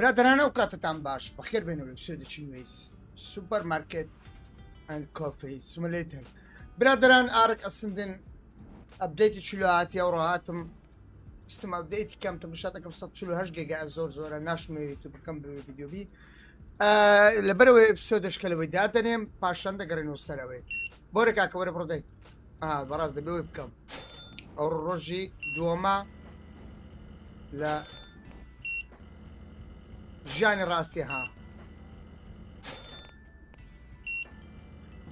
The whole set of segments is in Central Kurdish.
برادرانە و کاتتان باش بەخێر بێنەوە پێ دەچین ویست سوپەرمارکت ئەند کۆفی سملێتن برادران ئارک ئەسندن ئەبدەیتی چلوهاتی ئەو ڕهاتم پستم ئەبدەیتی کەم تە بشاتەکەم 1940 گەگە زۆر زۆرە ناشمێت و بکەم بڤیددیوبی لەبەرەوەی ئەپسۆ دەشکەلەوەی دادەنێم پاشان دەگەڕێنەوە سەرەوەی بۆرە کاکەوەرە بڕدەی بەڕاست دەبێ بکەم ئەو ڕۆژی دووەمە لە ژیانی ڕاستی ها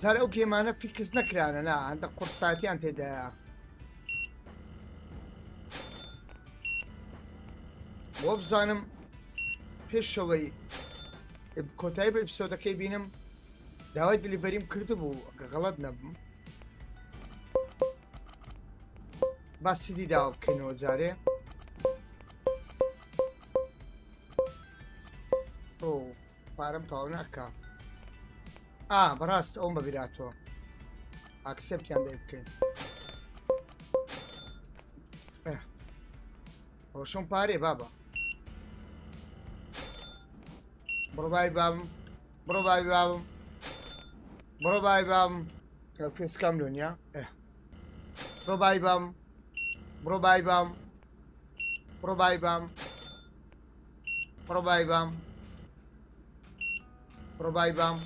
جار ئەو گێمانە فیکس نەکرانە نا هەندە قورساتیان تێدایە بۆ بزانم پێشەوەی کۆتایی بە ئپسۆدەکەی بینم داوای دلیڤەریم کردبوو غەڵەت نەبم با سیدی داوا بکەینەوە جارێ param to onaka. A, rast, on bi vjerojatno. Accept ja da je Eh. Hoću pare, baba. Probaj bam. Probaj bam. Probaj bam. Jel fi skamljon, ja? Eh. Probaj bam. Probaj bam. Probaj bam. Probaj bam. ڕۆبای بام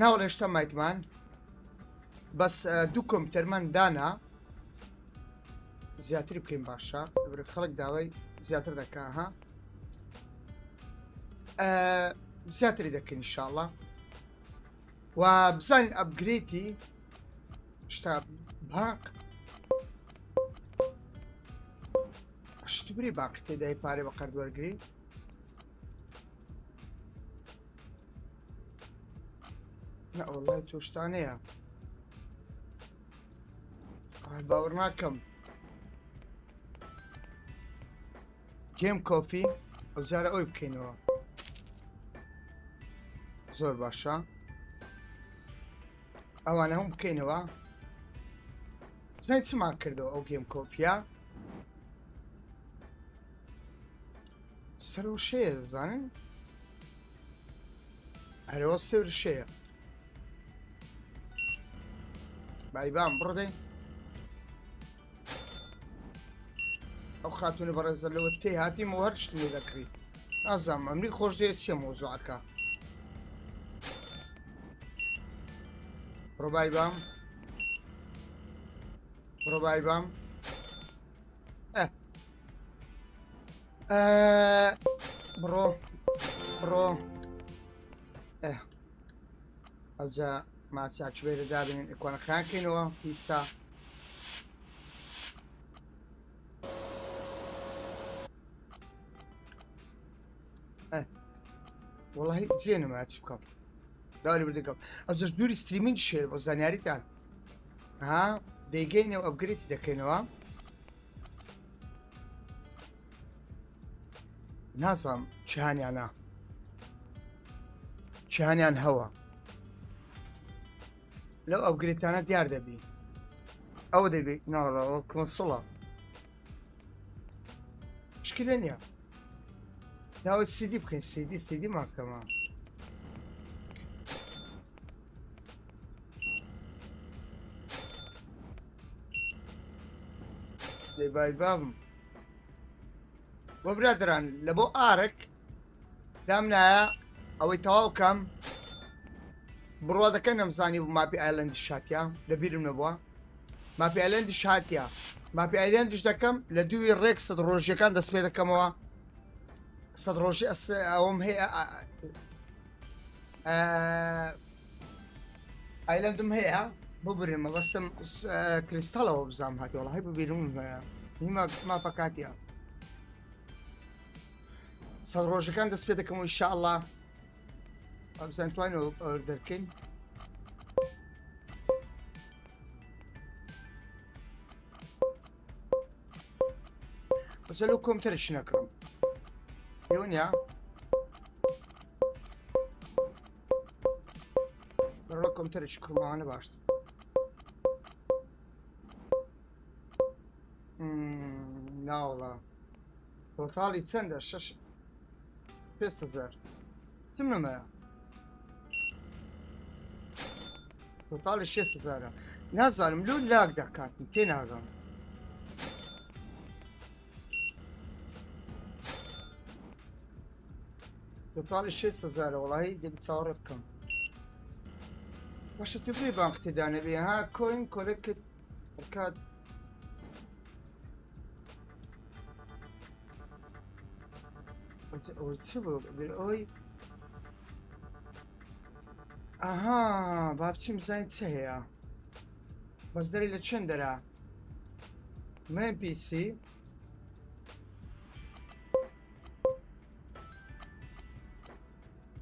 ناوڵ هێشتا مایتمان بەس دوو کۆمپیوتەرمان دانا زیاتر بکەین باشە خەڵک داوای زیاتر دەکا ها زیاتری دەکەین شاڵە و بزانین ئەبگریتی شتا باق شتبری باقی تێدای پارێ بە قەردوەرگری نە ئۆڵای تۆشتانەیە باوەڕ ناکەم گێم کۆفی ئەو جارە ئەوی بکەینەوە زۆر باشە ئەوانە هەم بکەینەوە زای چمان کردەوە ئەو گێم کۆفیا سەر و شەیە دەزانن هەرەوە سێور شەیە بای بام برو دی او خاتون برای زلوت تی هاتی موهرش تنید اکری نازم امری خوش دید چی موزو اکا برو بای بام برو بای بام اه برو برو اه او جا ma saċ veri da bin ikon ħankin u jissa. والله زين ما تفكر لا اللي بدي قبل ابزر دوري ستريمينج شير وزاني اريتان ها ديجيني وابجريت دكينوا نظم شهاني انا شهاني عن هوا لو ابجريد انا ديار دبي او دبي نو كونسولا مشكلة يا لا السي دي بكين السي دي السي دي معك كمان باي بام وبرادران لبو ارك دامنا او تواو كم بڕۆدەکەن نەمزانی بوو ماپی ئایلندی شاتیا لەبیرم نەبووە ماپی ئەلندی شاتیا ماپی ئەلندش دەکەم لە دووی ڕێک سەد ڕۆژیەکان دەست پێ دەکەمەوە سەد ڕۆژی ئەوم هەیە ئایلندم هەیە ببرێمە كريستال او بزام ما ما فكاتيا نیمەماپەکاتیە كان ڕۆژەکان دەست پێ ان شاء الله Abi sen Twine olup öldürken Поцелуй комтер шинакром. Юня. Böyle komutları çıkırmağını başladı. Hmm, ne ola? Total içsen de şaşır. 500 Tüm numara. Totale 6000. Ne znam, ljudi lag da katim, ti nagam. Totale 6000 vallahi de bir taarrukam. Başka tüfeği bank tedane bir ha coin collected arcade Orta bu bir oy Aha, babcim zajnce heja. Boš zdaj lečendera. Şey MPC.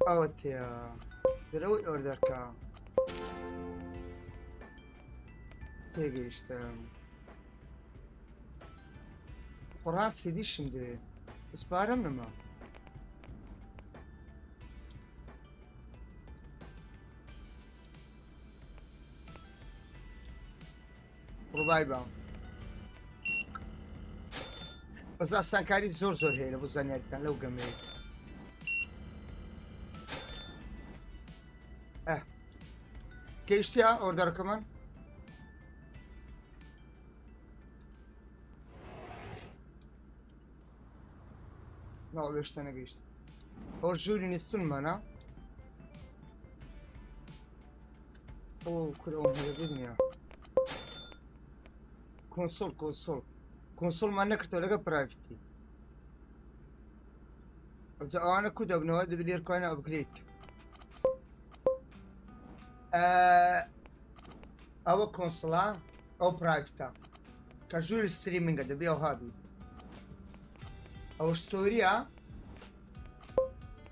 Out ya. Root order ka. Ne şey geçti? Kur'an CD şimdi. Isparım mı? probabilmente. Basta stancare il sorso zor lo posso andare a me. Eh. Geçti ya orada rakamın. Ne oluyor işte ne geçti. Orjulin istun bana. Oo kral onu bilmiyor. كونسول كونسول كونسول ما نكرت ولا برايفتي انا كود ابن هذا بدير كوين ابجريد آه او كونسولا او برايفتا كاجول ستريمينغ ده بيو هابي او ستوريا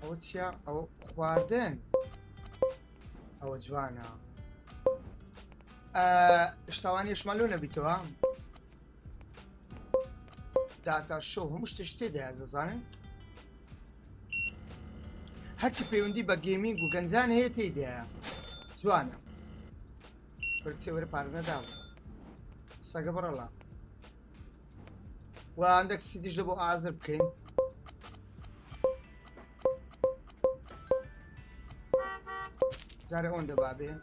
او تشا او خواردن او جوانا آه شتواني يشملون بيتوها پلاکە شەو هەموو شتە شتێدا دەزانن هەرچی پەیوەندی بە گێمینگ و گەنجان هەیە تێدایە جوانە پرچێوەرە پارنەدا سەگە بڕەڵا و هەندێک سیدیش لە بۆ ئازر بکەین زارە ئەوەندە بابێن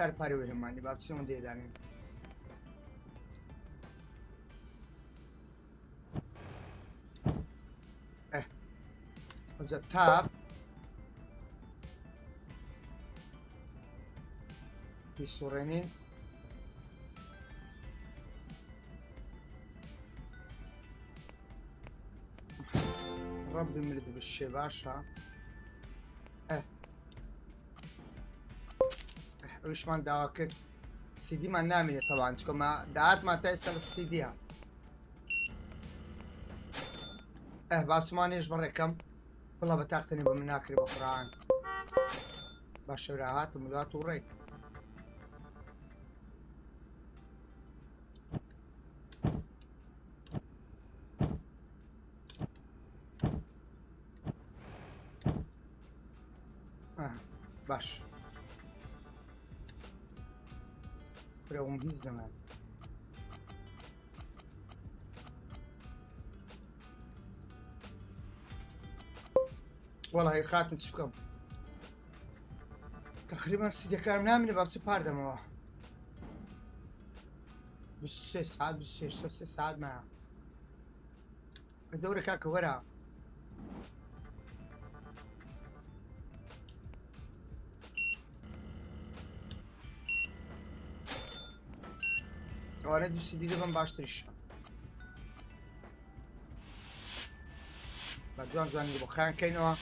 tarpare rimane, ma baksın sono dei danni. Eh. Cosa tap? Qui su René. ربي من اللي بالشباشة Richman dakle, sidima namine طبعا كما دعات ما تيسر السيديها اه باتسماني اجبر كم والله بتاقتني بمناكري بفرعان باش راهات وملات وريت به من های خاتم چی بکەم تقریبا سیدەکارم پردم باچ پاردەمەوە ساعت ساعت ما که که Agora é decidida, vamos baixar و جوان جوانی با خان کنوا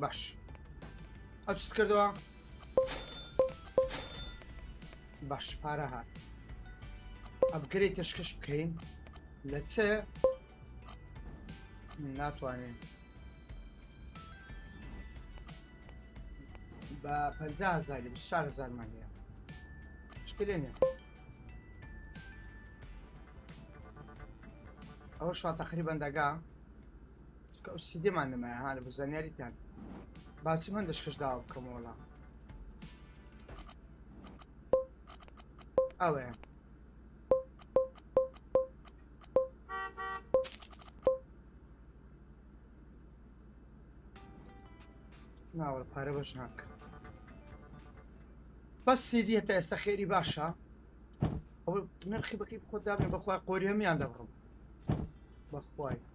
باش ابشت باش پاره اب کش بکەین لە چێ ناتوانین بە پ زاری شار زارمانە شکلێنە ئەوە شوا تقریبان دەگا سیدێمان نمایە ها لە بزانیاریتان باچی من دەشکشداوە بکەمەوەڵام ئەوێ ناوە پارە بەش ناکە بە سیدی هەتا ئێستا خێری باشە او خب، نرخی بەکی خۆدا بێ بەخوای قۆریەمیان دەبڕم بەخوای خب.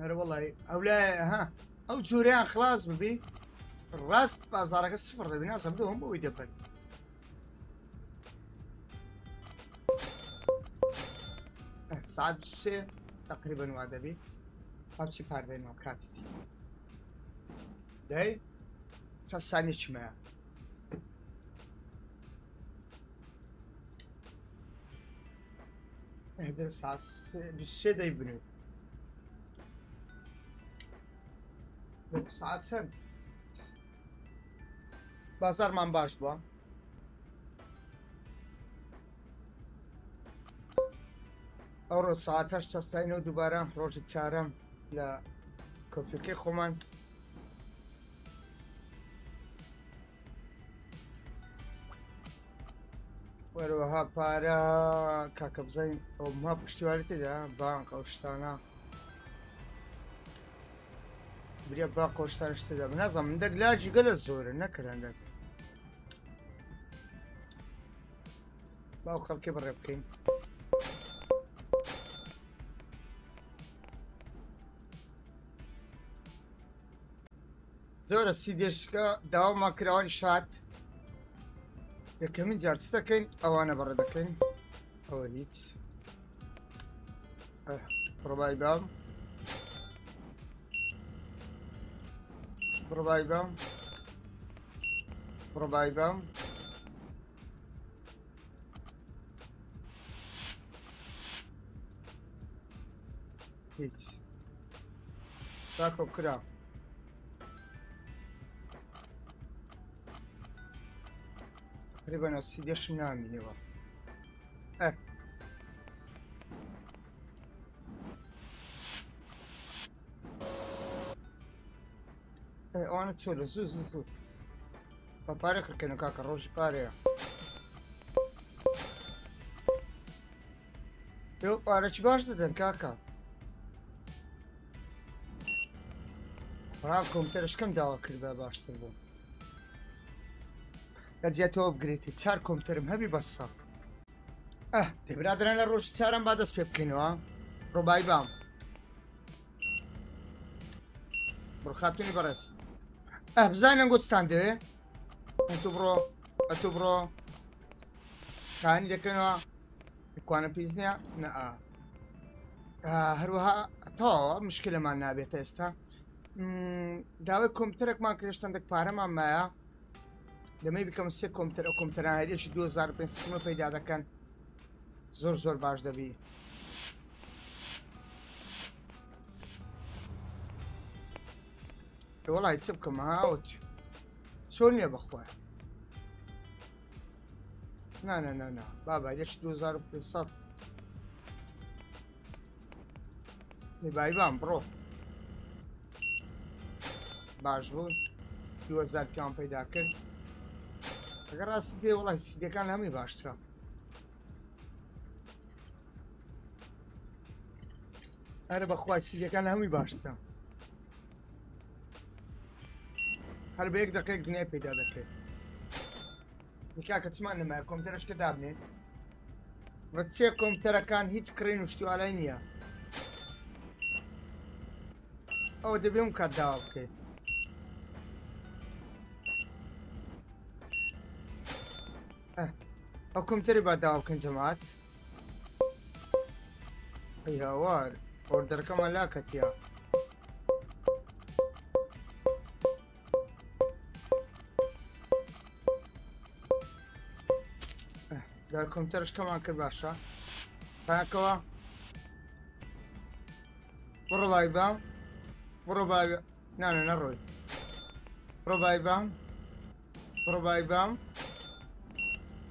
هەر آره وڵی ئەو اوله ها او جووریان خلاص ببی راست بازارەکە سفر از هم دو هەم بەوەی دەپەر ساعت سێ تقریبا وا دەبی خب، پرده پاردەینەوە کاتی day. Sen sen içme. Evde saat bir şey de günü. Ve saatin. Bazar man baş bu. او رو ساعت 8 دوباره روز چهارم kafeye koman. Merhaba para kakamıza olma yapmıştı verdi ya banka üç tane ya bak üç tane işte de ne zaman da glacı gala zor ne kadar da Bak kalkı bırak bakayım Doğru sidirşka devam akran şart كمين جار تستكين او انا بەڕێ دەکەین ئەوە اه برباي بام برباي بام برباي بام هيت تاكو كرام تقريبا السيدي شمال ليفر اه وانا تسولو زوز زوز Papare perché non cacca rogi pare. Eu para te basta de caca. Bravo, como teres candela que lhe basta bom. جاتو ابگریتی چار کمترم هبی بسا اه دی برادران روش چارم بعد اس پی بکنو ها رو بای بام برو خاتونی برس اه بزاینن گوت ستانده انتو برو انتو برو خانی دکنو اکوانا پیزنیا نه اه هەروەها تا مشکلەمان نابێتە ئێستا داوای کۆمپیوتەرێکمان کرێشتەندێک پارەمان مایە لەمەی بکەم سێ کۆمتەر ئەو کۆمتەرناهێریشی 2005 پەیدا دەکەن زۆر زۆر باش دەبی وڵای چ بکەم هاوت چۆن لێ بەخۆ نا نا نا نا بابا لێش 2500 بایبان بڕۆ باش بوو 2000 پیان پیدا کرد ئەگە ڕاستی دێ وڵی سیدەکان هەمی باشترە هەرە بەخوای سیدەکان هەمی باشترە هەر بەیەک دقیق دنیا پیدا دەکەێت نکا کە چمان نمایە کۆمپیوتەرشکە دابنێت ڕچێ کۆمپیوتەرەکان هیچ کڕین وشتیوالای نییە ئەو دەبێ کات داوا بکەیت حكم او كنت مات يا وار اوردر كما لاكت يا لكم ترش كمان كباشا هاكوا برو باي بام برو باي بام نانا نروي برو باي بام برو باي بام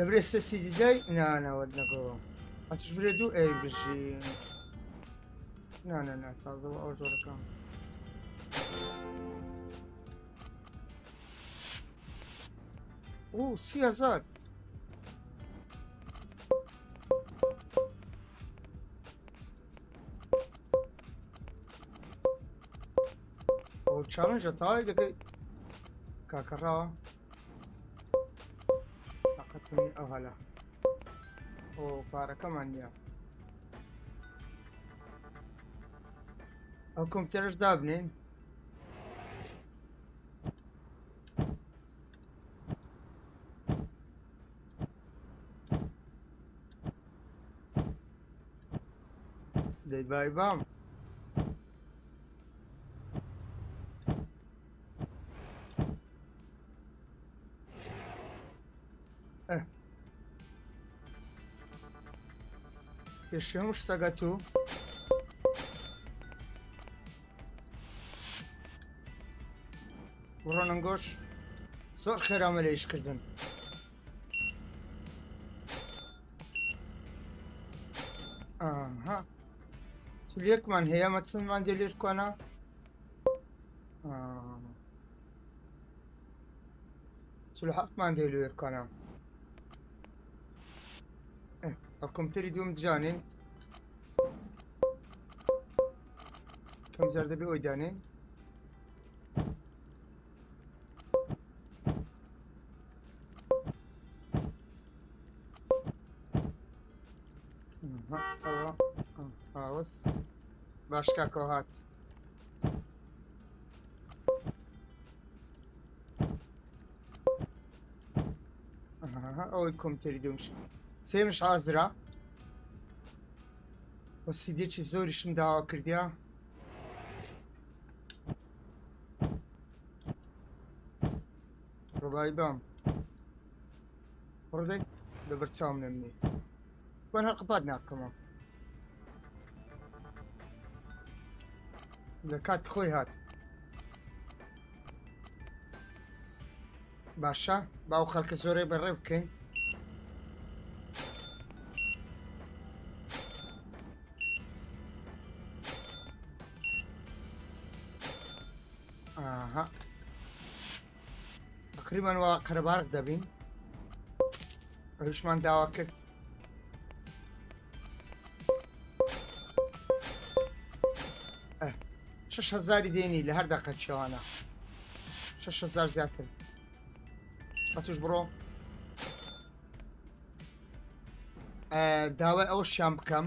Dovrei stessi di dai? No, no, guarda come. Faccio subire tu e invece. No, no, no, salto la tua cam. Oh, si, o challenge a tal de que cacarraba قتلني أو هلا أو فارة كمان يا أو كمبيوتر دابنين دي باي بام Fechamos Sagatu. Buranın koş. Zor keramele iş kırdın. Aha. Tülek man heyamatın man delir kona. Tülhat man delir kona. Eh, akum teri diyorum canin. Tam yerde bir ödene. Hani. Havuz. Başka kohat. Aha, oy komiteri diyormuş. Sevmiş Azra. O sidiçi zor işim daha akırdı. diye. رايبان وردك دبرت ساوم مني وين هالقباد هناك كمان زكاة خوي هاد باشا باو خلق زوري بالربكي اها تقریبان وا قەربارق دەبین ڕشمان داوا کرد شش هزاری دێنی لە هەر دەقەت شەوانە شش هزار زیاتر ئەتوش بڕۆ داوای ئەو شیان بکەم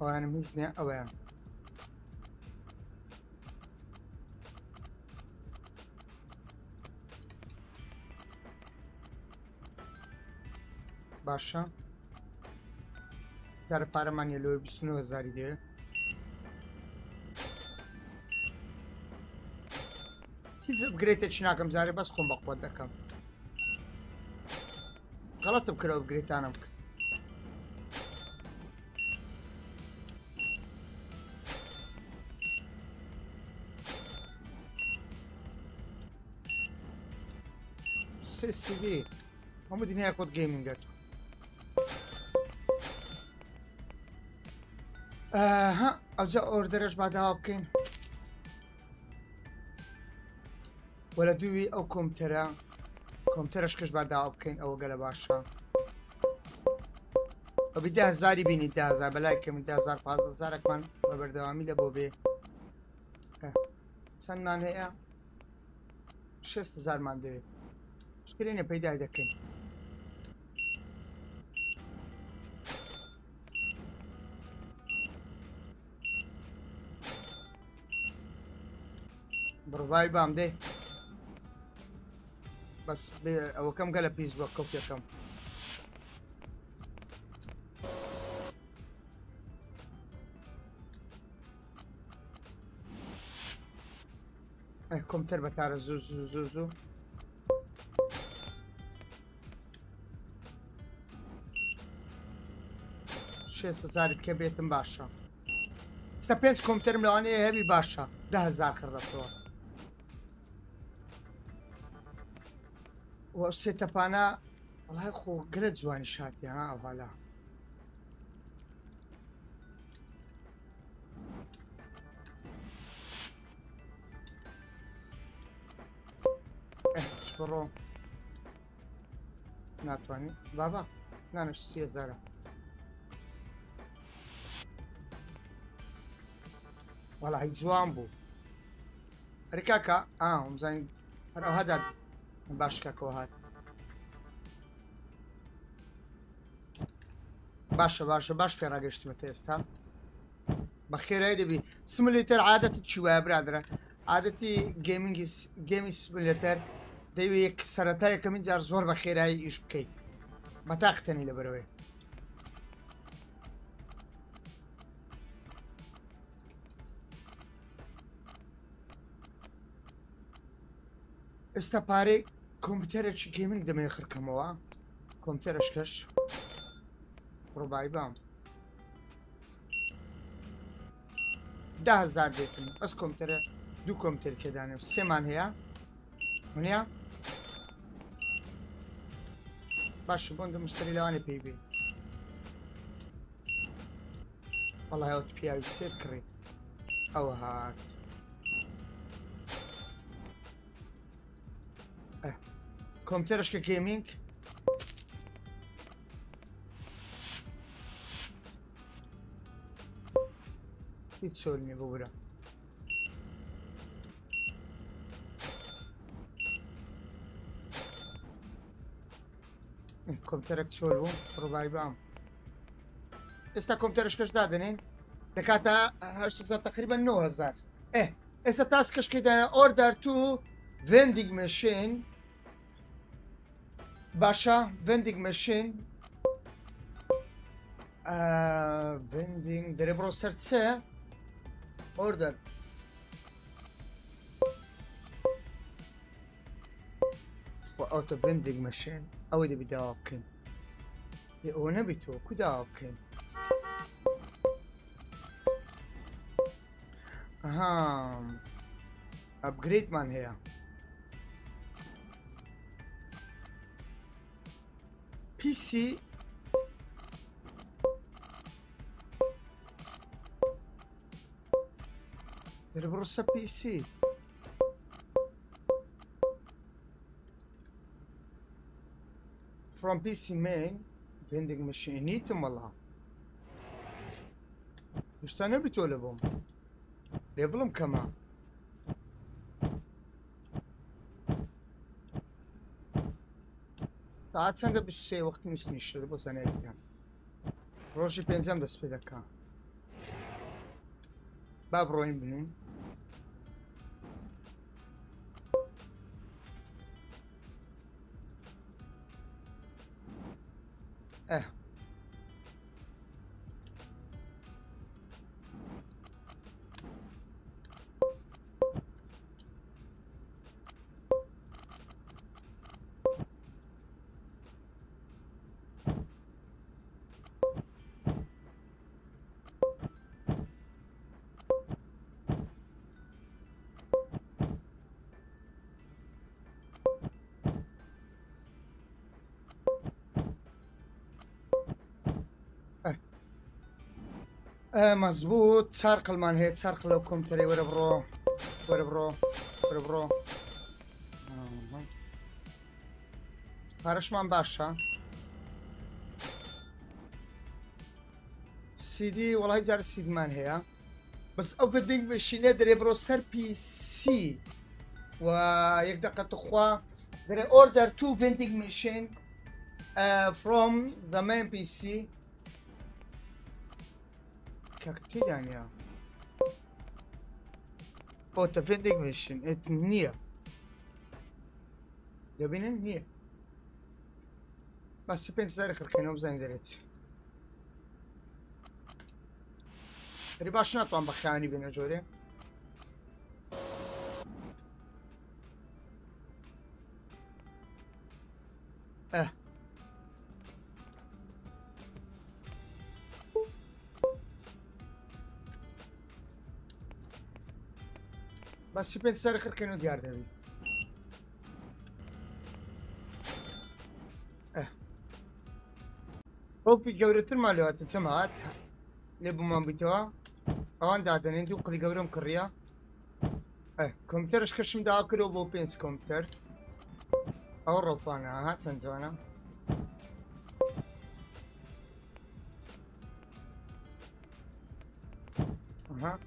Our enemies near aware. Başla. Dar paramanya lobisini özleridir. هیچ اپگریت upgrade نکم زاری بس خون با قوت دکم غلط بکره اپگریت آنم کرد TV هەموو دنیا کۆت گەیمنگەت ئەوجا ئۆردەرش باداوا بکەین وە لە دووی ئەو کۆمتەرە کۆمتەرش کەش باداوا بکەین ئەوە گەلە باشە ئەوی دازاری بینی دازار بەلای کەم دازار پاززارێکمان بە بەردەوامی لە بۆ بێ چەندمان هەیە 6 هزارمان دەوێت Skrinja, pa idaj da kinem. بڕوای بام دێ بەس eu vou لە پیس بە کەوتەکەم کۆمتەر بەکارە زوو زوو زوو زوو 6000 بیتم باشە ستا پێنج باشه ده هزار باشە تو و ستا پانا وڵای خو گرد زوانی شاتی ها اولا. برو نتونی بابا نانش وەڵی جوان بوو ڕکاکە ئامزانین هەدا باشکەکەەوە هات باشە باشە باش پێراگەشتمەتە ئێستا بە خێرای دەبی سملێتەر عادەتی چی وایە برادرە عادەتی گەمینگی گەمی سملێتەر دەوێت سەرەتا یەکەمین جار زۆر بە خێرایی ئیش بکەیت مەتاختەنی لەبەرەوەی ئێستا پارەی کۆمپیوتەرێکی کێ من دەمێ خرکەمەوە کۆمپیوتەرشکەش ڕووبای بام داهزار دێتن ئەس کۆمپیوتەرە دوو کۆمپیوتەر کێدانێ سێمان هەیە منە باش بۆنگە مشتری لەوانی پێی بێ وەڵایوت پیاوی سێ کڕێت ئەوە هات Komputereczka gaming. Hiç ölmüyor bu bura. Komputerek çolvu, probaj bam. Esta komputereczka da denin. Dekata, është zar takriban 9000. Eh, esta taska shkida order to vending machine باشا فندنج ماشين آه vending delle proserze order اوت اوف vending machine او اذا بدي اوكن ونبتو كدا اوكن اها ابجريد مان هي PC Reverse sa PC From PC main Vending machine Nitim valla Üç tane bir level'ım Level'ım kama څنګه به بسیار وخت میشه نشته به زنه روشی پنجم دست پیدا کن باب رویم بینیم اه مەزبوط چار قلمان هەیە چار قل لەو کۆمپیوتەرێ وەرە بڕۆ وەرە بڕۆ وەرە بڕۆ پارەشمان باشە سیدی وڵای جار سیدمان هەیە بەس ئەو بنگ بشینە دەرێ بڕۆ سەر پیسی و یەک دقەت خوا دەرێ ئۆردەر تو بندنگ میشین from the main PC Şakçıydan ya. Ortopedic mission. Et niye? Ya benim niye? بس بين سارق الكينو بزين دريت رباش نطوان بخاني بين جوري Ma si pensare perché non ti ardevi. Eh. هو في جولة المعلومات سمعت لبو ما بتوها او عند عدن ندوق لي قبرهم كريا اه كمبيوتر اش كشم داكل وبو بينس كمبيوتر او روفانا هات سنزونا اها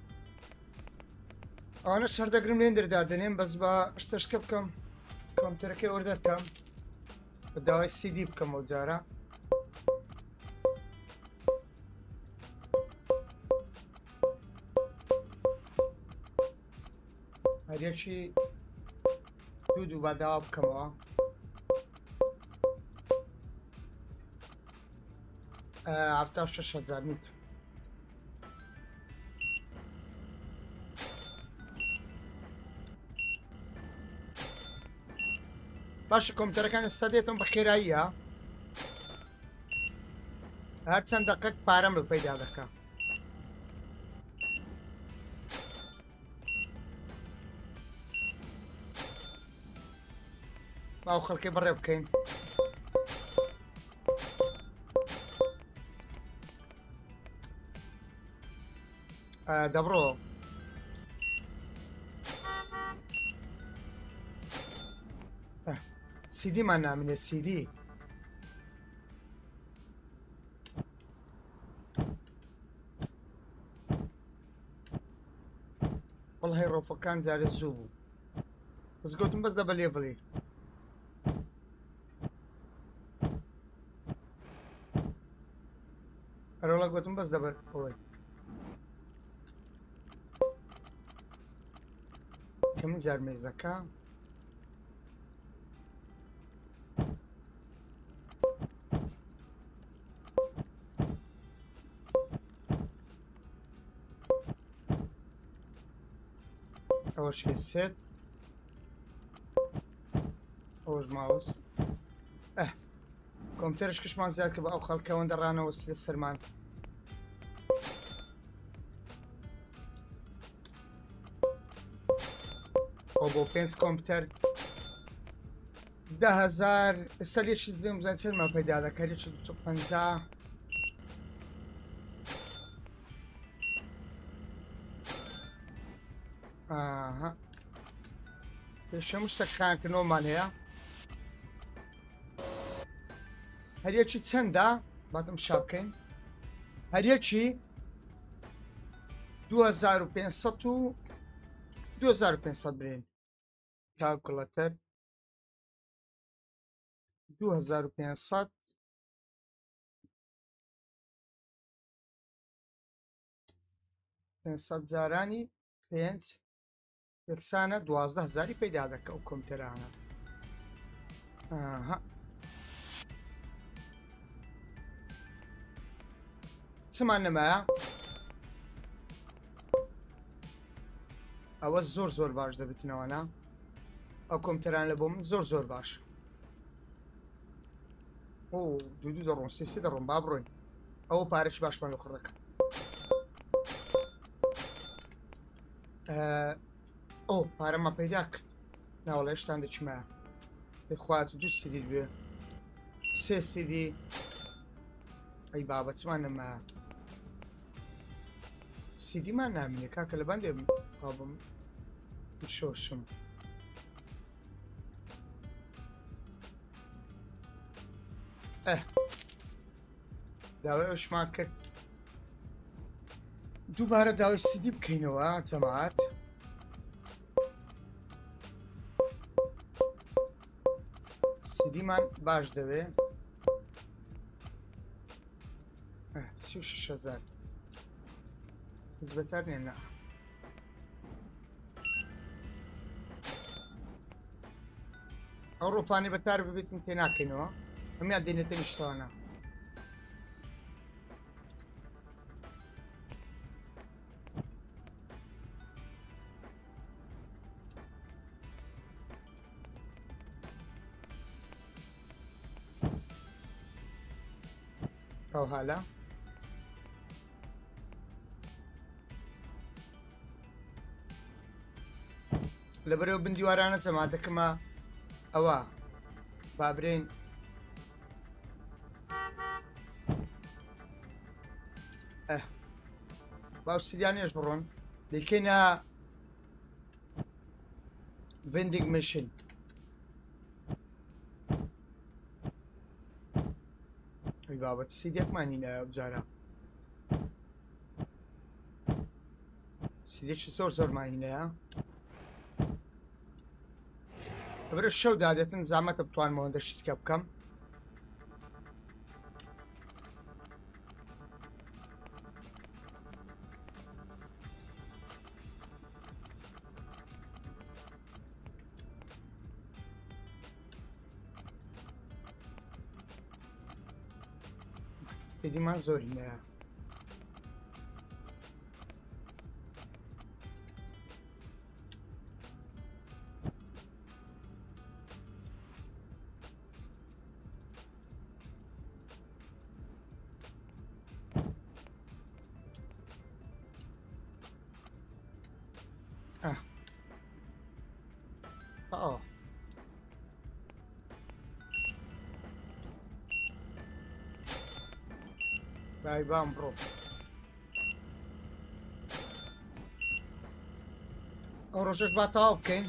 ئەوانە شەردەگرم کم کم بەس اورده شتەشکە دای سی ئۆردەکەم کم داوای جارا بکەم ئەو دو دو دوو دوو کم بکەمەوە هەفتا شش هزار میتر باشكم ترى كان استديتم بخير هيا هر چەند دقەک پارەم لە پەیدا دەکە اخر خەڵکی بڕێ بکەین دبرو سیدی من نمیده سیدی والله هاي الرفقان زار الزوبو بس قلتم بس دبل يفري ارى قلتم بس دبل اوي كم زار ميزكا Ctrl é Shift os mouse. Ah, é. como teres que os mouse é que o Halcão anda lá na Ocelha Sermão. O bom pente computer da azar. Se a lixa de vimos antes é de uma peidada, que a lixa de pessoa پێشەم شتەکانکردنەوەمان هەیە هەریەکی چەندە باتم شابکەین هەریەکی 2500 و 2500 برین کاکڵەتەر 2500 500 جارانی پێنج یەکسانە دوازدە هزاری پەیدا دەکە ئەو کۆمپیوتەرانە چمان نەمایە ئەوە زۆر زۆر باش دەبتنەوە نا ئەو کۆمپیوتەران لە بۆ من زۆر زۆر باش دوو دوو دەڕۆم سێسی دەڕۆم با بڕۆین ئەوە پارێکی باشمان لە خوڕەکە O, parema peljak. Ne ole, šta onda ću me? Te hvati, gdje sidi dvije? Se sidi. Ay babac, ma nema. Sidi ma namine, kaka le bandje babam. Šošam. Eh. داوای شما کرد دووبارە داوای سیدی بکەینەوە جەماعات پێمان باش دەوێ شزار بەتار نێنا ئەو ڕوفانی بەتار ببیتن تێ ناکەینەوە هەمیان دێنێتە نیشتوانە ڕەوهالا لە بەرەو بندیوارانە چەماتەکەمە ئەوە بابرین باوسیدیانێش بڕۆن دیکەینە vending machine but si Diakmanina Zara. Si 10 سۆر زۆرمان هینەیە برە شەو دادێتن زامەتە بتوانمەوە دەشتکە بکەم de Mazorina Vai, vamos, bro. Orozes batao, okay.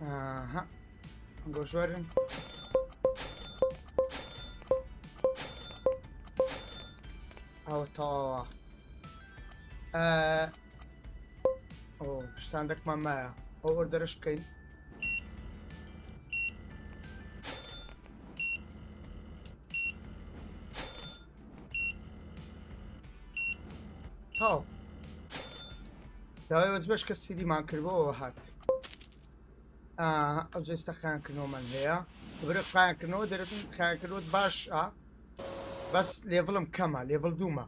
Aha. Gosh, verin. Auto. Ee, o, standak mamaya. ئەوە دەرش بکەین تاو داوای وەزبەش کە سیدیمان کردبەوە هات ئەو جێستا خیانکردنەوەمان هەیە بر خیانکردنەوە دەرەتون خیانکردوت باش بەس لێڤڵم کەمە لێڤڵ دوومە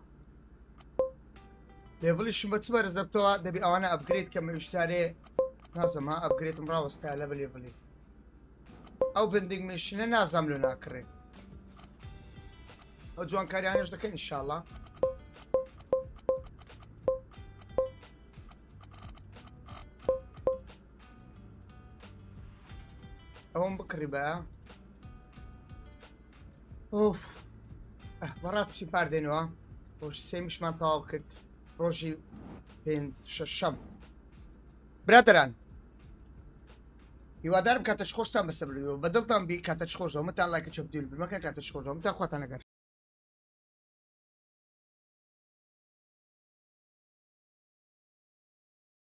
لێڤڵیشم بە چ بەرز دەبتەوە دەبی ئەوانە ئەبگریت کە مەویشتارێ Nasam ha upgrade mrav ostaje level je veli. A u vending machine ne zamljena akre. Od Joan Karjaneš da kaj inšala. Ovom bakribe ha. Uf. Eh, varat si par denu ha. Bož sem šmata okret. Proži pens šašam. Brataran. هیوادارم کاتش خۆشتان بەسەر بێ و بی کاتش کاتەش خۆشەوە مەتان لایکە چەپدیل بمەکە کاتش خۆشەوە متان خواتان لەگەر